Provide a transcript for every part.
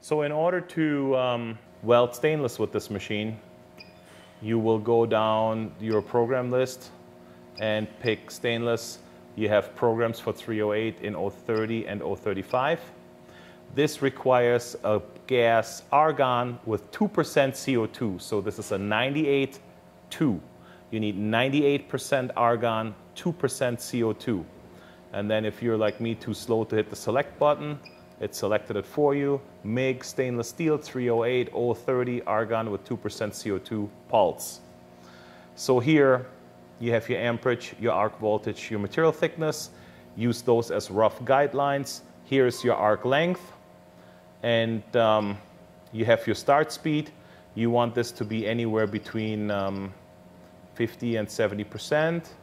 So in order to um, weld stainless with this machine, you will go down your program list and pick stainless. You have programs for 308 in 030 and 035. This requires a gas argon with 2% CO2. So this is a 98-2. You need 98% argon, 2% CO2. And then if you're like me, too slow to hit the select button, it selected it for you. MIG stainless steel 308 030 argon with 2% CO2 pulse. So here you have your amperage, your arc voltage, your material thickness. Use those as rough guidelines. Here's your arc length. And um, you have your start speed. You want this to be anywhere between um, 50 and 70 percent.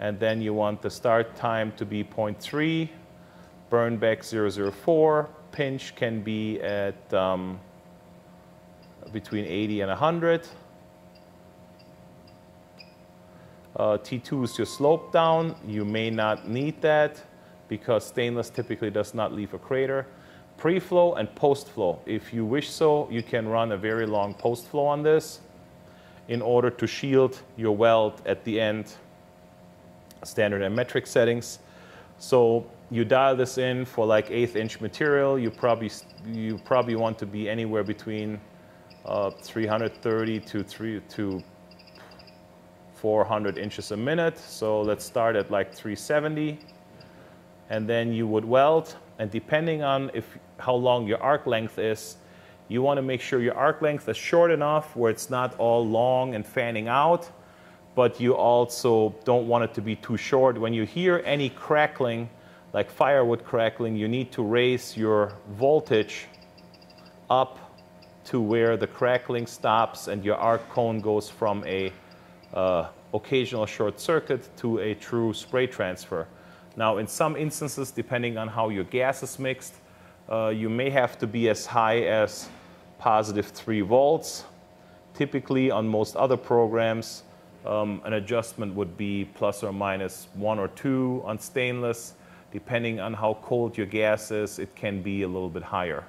And then you want the start time to be 0.3 burn back 004. Pinch can be at um, between 80 and 100. Uh, T2 is your slope down. You may not need that because stainless typically does not leave a crater. Pre-flow and post-flow. If you wish so, you can run a very long post-flow on this in order to shield your weld at the end, standard and metric settings. So you dial this in for like eighth inch material, you probably, you probably want to be anywhere between uh, 330 to, three, to 400 inches a minute. So let's start at like 370. And then you would weld. And depending on if, how long your arc length is, you want to make sure your arc length is short enough where it's not all long and fanning out, but you also don't want it to be too short. When you hear any crackling, like firewood crackling, you need to raise your voltage up to where the crackling stops and your arc cone goes from a uh, occasional short circuit to a true spray transfer. Now, in some instances, depending on how your gas is mixed, uh, you may have to be as high as positive 3 volts. Typically, on most other programs, um, an adjustment would be plus or minus 1 or 2 on stainless. Depending on how cold your gas is, it can be a little bit higher.